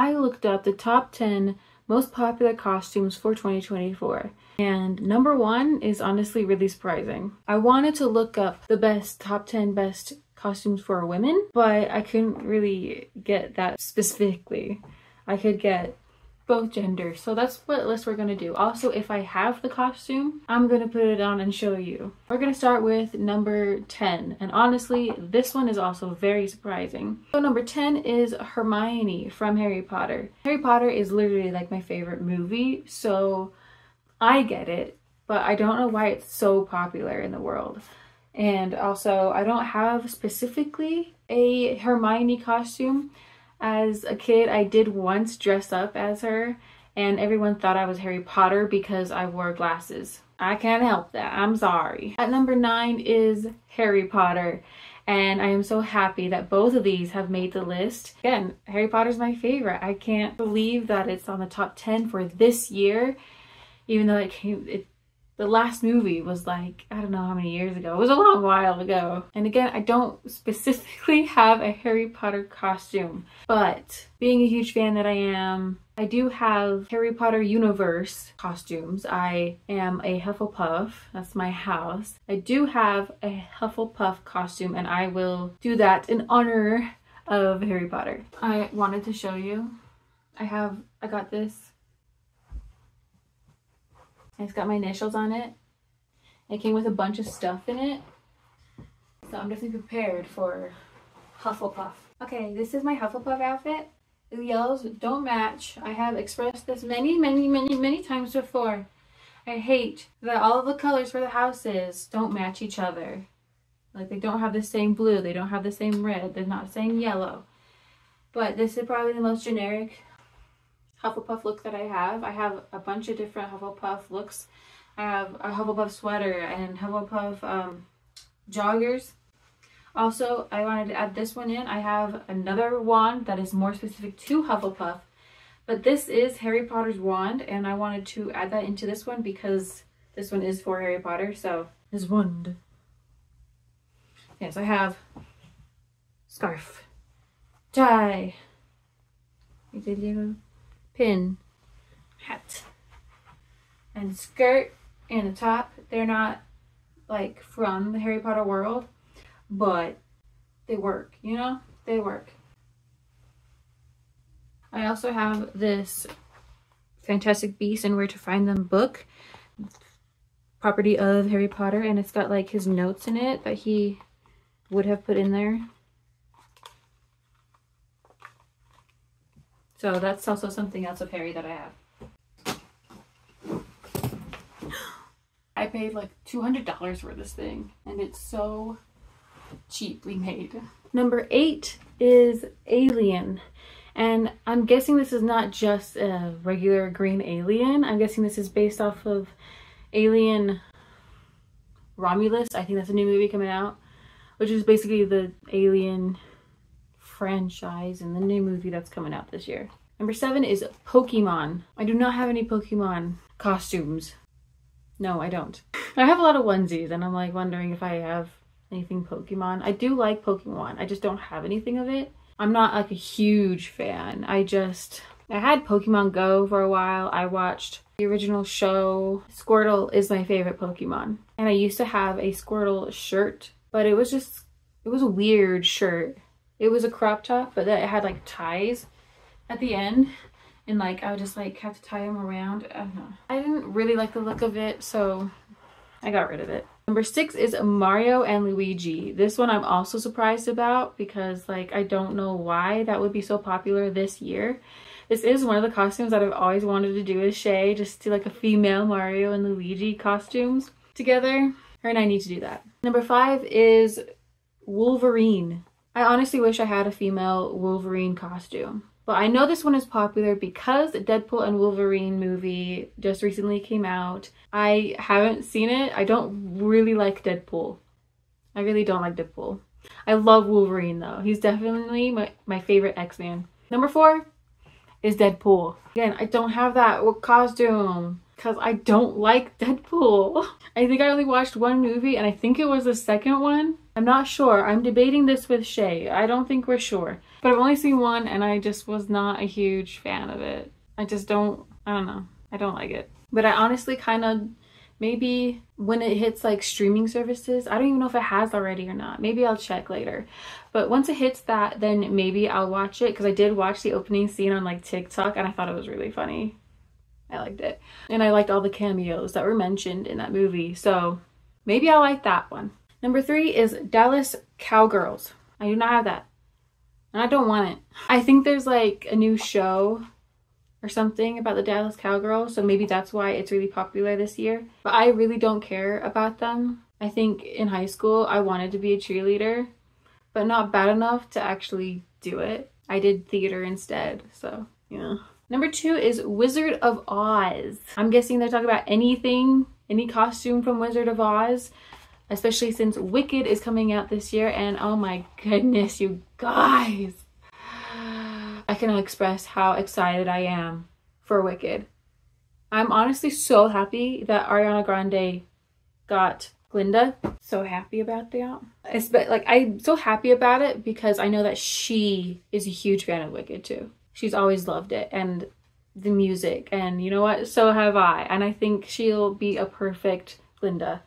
I looked up the top 10 most popular costumes for 2024. And number one is honestly really surprising. I wanted to look up the best top 10 best costumes for women, but I couldn't really get that specifically. I could get both genders. So that's what list we're gonna do. Also, if I have the costume, I'm gonna put it on and show you. We're gonna start with number 10. And honestly, this one is also very surprising. So number 10 is Hermione from Harry Potter. Harry Potter is literally like my favorite movie, so I get it, but I don't know why it's so popular in the world. And also, I don't have specifically a Hermione costume, as a kid, I did once dress up as her, and everyone thought I was Harry Potter because I wore glasses. I can't help that. I'm sorry. At number nine is Harry Potter. And I am so happy that both of these have made the list. Again, Harry Potter's my favorite. I can't believe that it's on the top 10 for this year, even though it came, it the last movie was like, I don't know how many years ago. It was a long while ago. And again, I don't specifically have a Harry Potter costume, but being a huge fan that I am, I do have Harry Potter universe costumes. I am a Hufflepuff. That's my house. I do have a Hufflepuff costume and I will do that in honor of Harry Potter. I wanted to show you. I have, I got this it's got my initials on it. It came with a bunch of stuff in it. So I'm definitely prepared for Hufflepuff. Okay, this is my Hufflepuff outfit. The yellows don't match. I have expressed this many, many, many, many times before. I hate that all of the colors for the houses don't match each other. Like they don't have the same blue, they don't have the same red, they're not the same yellow. But this is probably the most generic Hufflepuff look that I have. I have a bunch of different Hufflepuff looks. I have a Hufflepuff sweater and Hufflepuff um, joggers. Also, I wanted to add this one in. I have another wand that is more specific to Hufflepuff. But this is Harry Potter's wand, and I wanted to add that into this one because this one is for Harry Potter, so his wand. Yes, I have scarf, tie, pin, hat, and skirt and a top. They're not like from the Harry Potter world, but they work, you know? They work. I also have this Fantastic Beasts and Where to Find Them book, property of Harry Potter, and it's got like his notes in it that he would have put in there. So that's also something else of Harry that I have. I paid like $200 for this thing and it's so cheaply made. Number eight is Alien. And I'm guessing this is not just a regular green alien. I'm guessing this is based off of Alien Romulus. I think that's a new movie coming out, which is basically the Alien franchise and the new movie that's coming out this year. Number seven is Pokemon. I do not have any Pokemon costumes. No, I don't. I have a lot of onesies and I'm like wondering if I have anything Pokemon. I do like Pokemon. I just don't have anything of it. I'm not like a huge fan. I just, I had Pokemon Go for a while. I watched the original show. Squirtle is my favorite Pokemon. And I used to have a Squirtle shirt, but it was just, it was a weird shirt. It was a crop top, but that it had like ties at the end and like I would just like have to tie them around. I don't know. I didn't really like the look of it, so I got rid of it. Number six is Mario and Luigi. This one I'm also surprised about because like I don't know why that would be so popular this year. This is one of the costumes that I've always wanted to do with Shae, just do like a female Mario and Luigi costumes together. Her and I need to do that. Number five is Wolverine. I honestly wish I had a female Wolverine costume. But I know this one is popular because the Deadpool and Wolverine movie just recently came out. I haven't seen it. I don't really like Deadpool. I really don't like Deadpool. I love Wolverine though. He's definitely my, my favorite X-Man. Number four is Deadpool. Again, I don't have that costume because I don't like Deadpool. I think I only watched one movie and I think it was the second one. I'm not sure. I'm debating this with Shae. I don't think we're sure. But I've only seen one and I just was not a huge fan of it. I just don't, I don't know. I don't like it. But I honestly kind of maybe when it hits like streaming services i don't even know if it has already or not maybe i'll check later but once it hits that then maybe i'll watch it because i did watch the opening scene on like tiktok and i thought it was really funny i liked it and i liked all the cameos that were mentioned in that movie so maybe i'll like that one number three is dallas cowgirls i do not have that and i don't want it i think there's like a new show or something about the Dallas Cowgirls, so maybe that's why it's really popular this year. But I really don't care about them. I think in high school I wanted to be a cheerleader, but not bad enough to actually do it. I did theater instead, so yeah. Number two is Wizard of Oz. I'm guessing they're talking about anything, any costume from Wizard of Oz, especially since Wicked is coming out this year, and oh my goodness, you guys. I cannot express how excited I am for Wicked. I'm honestly so happy that Ariana Grande got Glinda. So happy about that. It's but like I'm so happy about it because I know that she is a huge fan of Wicked too. She's always loved it and the music and you know what? So have I. And I think she'll be a perfect Glinda.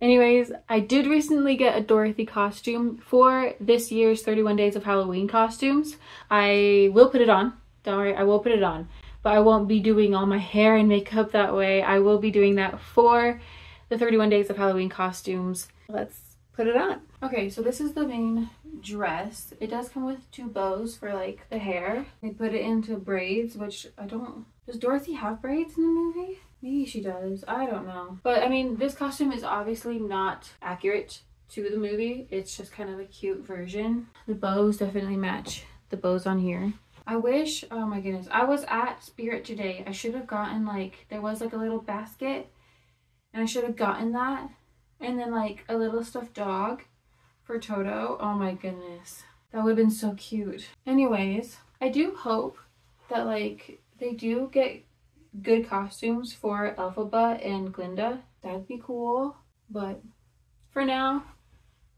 Anyways, I did recently get a Dorothy costume for this year's 31 Days of Halloween costumes. I will put it on. Don't worry, I will put it on. But I won't be doing all my hair and makeup that way. I will be doing that for the 31 Days of Halloween costumes. Let's put it on. Okay, so this is the main dress. It does come with two bows for like the hair. They put it into braids, which I don't... Does Dorothy have braids in the movie? Maybe she does. I don't know. But I mean, this costume is obviously not accurate to the movie. It's just kind of a cute version. The bows definitely match the bows on here. I wish, oh my goodness, I was at Spirit today. I should have gotten like, there was like a little basket and I should have gotten that. And then like a little stuffed dog for Toto. Oh my goodness. That would have been so cute. Anyways, I do hope that like they do get good costumes for Elphaba and Glinda. That'd be cool. But for now,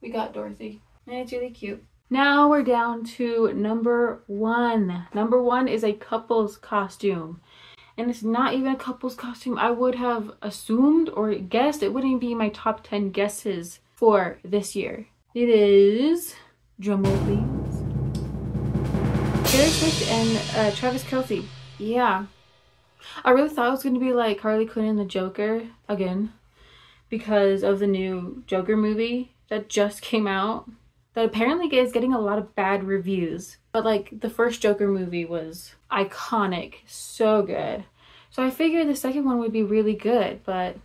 we got Dorothy. And it's really cute. Now we're down to number one. Number one is a couple's costume. And it's not even a couple's costume. I would have assumed or guessed it wouldn't be my top 10 guesses for this year. It is, drumroll please, Taylor Swift and uh, Travis Kelce. Yeah, I really thought it was going to be like Harley Quinn and the Joker again because of the new Joker movie that just came out that apparently is getting a lot of bad reviews. But like the first Joker movie was iconic, so good. So I figured the second one would be really good, but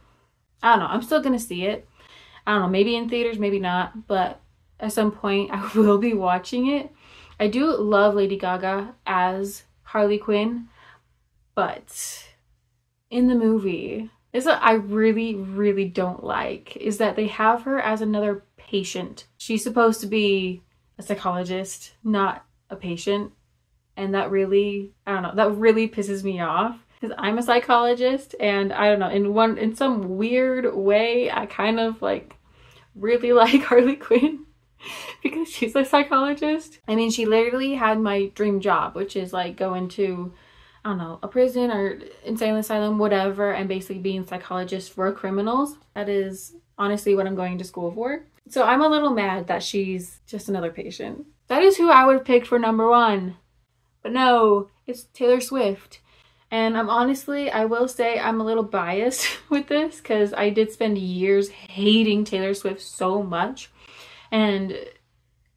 I don't know. I'm still going to see it. I don't know, maybe in theaters, maybe not, but at some point I will be watching it. I do love Lady Gaga as Harley Quinn. But in the movie, is what I really, really don't like is that they have her as another patient. She's supposed to be a psychologist, not a patient. And that really, I don't know, that really pisses me off because I'm a psychologist and I don't know, in one, in some weird way, I kind of like really like Harley Quinn because she's a psychologist. I mean, she literally had my dream job, which is like going to I don't know, a prison or insane asylum, whatever, and basically being psychologist for criminals. That is honestly what I'm going to school for. So I'm a little mad that she's just another patient. That is who I would have picked for number one. But no, it's Taylor Swift. And I'm honestly, I will say I'm a little biased with this because I did spend years hating Taylor Swift so much. And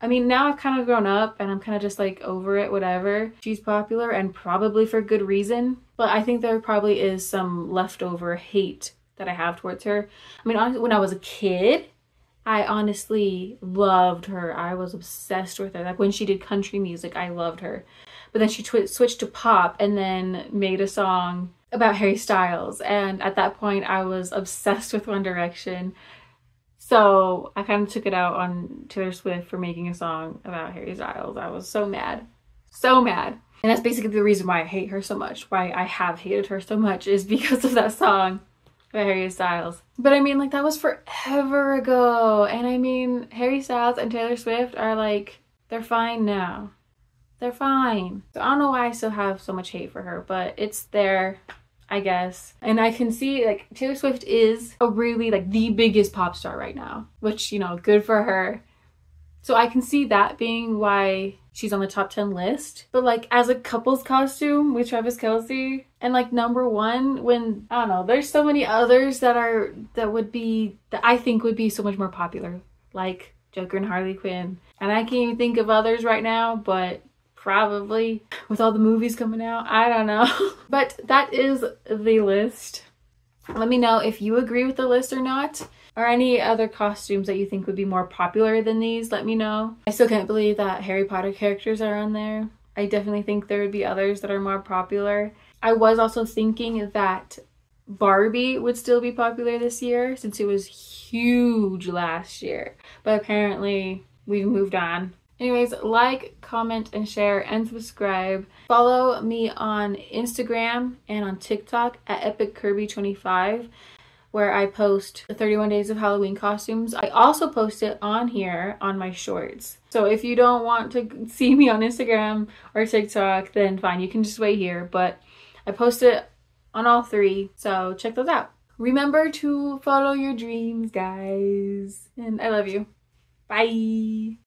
I mean, now I've kind of grown up and I'm kind of just like over it, whatever. She's popular and probably for good reason, but I think there probably is some leftover hate that I have towards her. I mean, honestly, when I was a kid, I honestly loved her. I was obsessed with her. Like when she did country music, I loved her. But then she switched to pop and then made a song about Harry Styles. And at that point, I was obsessed with One Direction. So I kind of took it out on Taylor Swift for making a song about Harry Styles. I was so mad. So mad. And that's basically the reason why I hate her so much. Why I have hated her so much is because of that song about Harry Styles. But I mean, like, that was forever ago. And I mean, Harry Styles and Taylor Swift are like, they're fine now. They're fine. So I don't know why I still have so much hate for her, but it's there. I guess. And I can see like Taylor Swift is a really like the biggest pop star right now, which, you know, good for her. So I can see that being why she's on the top 10 list. But like as a couple's costume with Travis Kelce and like number one when I don't know, there's so many others that are that would be that I think would be so much more popular. Like Joker and Harley Quinn. And I can't even think of others right now, but probably with all the movies coming out. I don't know. but that is the list. Let me know if you agree with the list or not. Or any other costumes that you think would be more popular than these, let me know. I still can't believe that Harry Potter characters are on there. I definitely think there would be others that are more popular. I was also thinking that Barbie would still be popular this year since it was huge last year. But apparently we've moved on. Anyways, like, comment, and share, and subscribe. Follow me on Instagram and on TikTok at EpicKirby25 where I post the 31 days of Halloween costumes. I also post it on here on my shorts. So if you don't want to see me on Instagram or TikTok, then fine, you can just wait here. But I post it on all three, so check those out. Remember to follow your dreams, guys. And I love you. Bye.